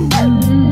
you.